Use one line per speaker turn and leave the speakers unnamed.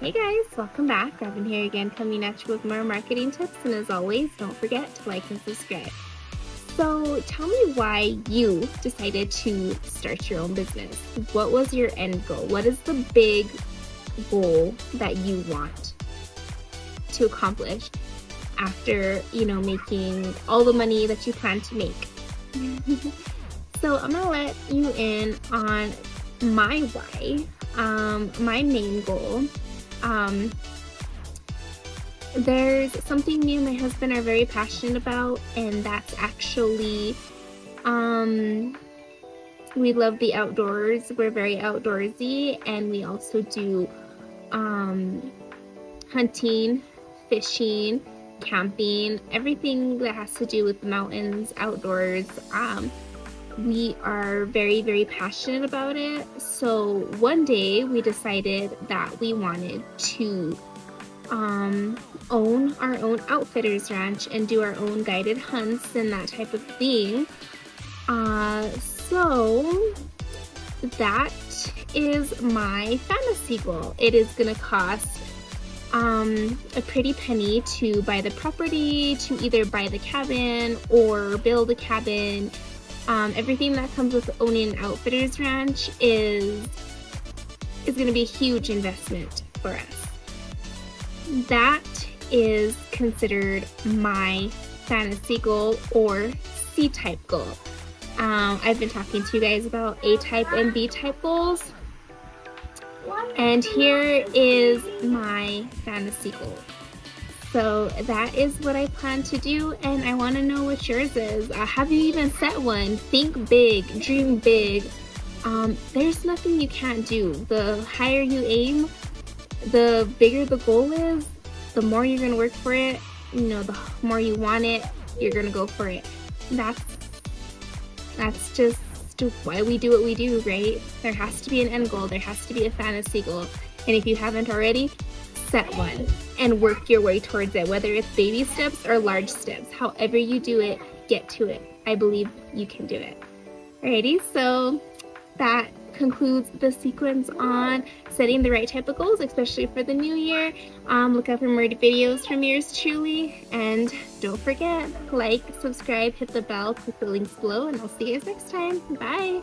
Hey guys, welcome back. Robyn here again coming at you with more marketing tips and as always, don't forget to like and subscribe. So tell me why you decided to start your own business. What was your end goal? What is the big goal that you want to accomplish after, you know, making all the money that you plan to make? so I'm gonna let you in on my why, um, my main goal. Um, there's something me and my husband are very passionate about, and that's actually, um, we love the outdoors. We're very outdoorsy, and we also do um, hunting, fishing, camping, everything that has to do with the mountains, outdoors. Um, we are very, very passionate about it. So one day we decided that we wanted to um, own our own outfitters ranch and do our own guided hunts and that type of thing. Uh, so that is my fantasy goal. It is gonna cost um, a pretty penny to buy the property, to either buy the cabin or build a cabin. Um, everything that comes with owning an outfitters ranch is is going to be a huge investment for us. That is considered my fantasy goal or C-type goal. Um, I've been talking to you guys about A-type and B-type goals. And here is my fantasy goal. So that is what I plan to do and I want to know what yours is. Uh, have you even set one? Think big, dream big. Um, there's nothing you can't do. The higher you aim, the bigger the goal is, the more you're going to work for it. You know, the more you want it, you're going to go for it. That's that's just why we do what we do, right? There has to be an end goal. There has to be a fantasy goal. And if you haven't already, set one and work your way towards it, whether it's baby steps or large steps. However you do it, get to it. I believe you can do it. Alrighty, so that concludes the sequence on setting the right type of goals, especially for the new year. Um, look out for more videos from yours truly. And don't forget, like, subscribe, hit the bell, click the links below, and I'll see you guys next time. Bye!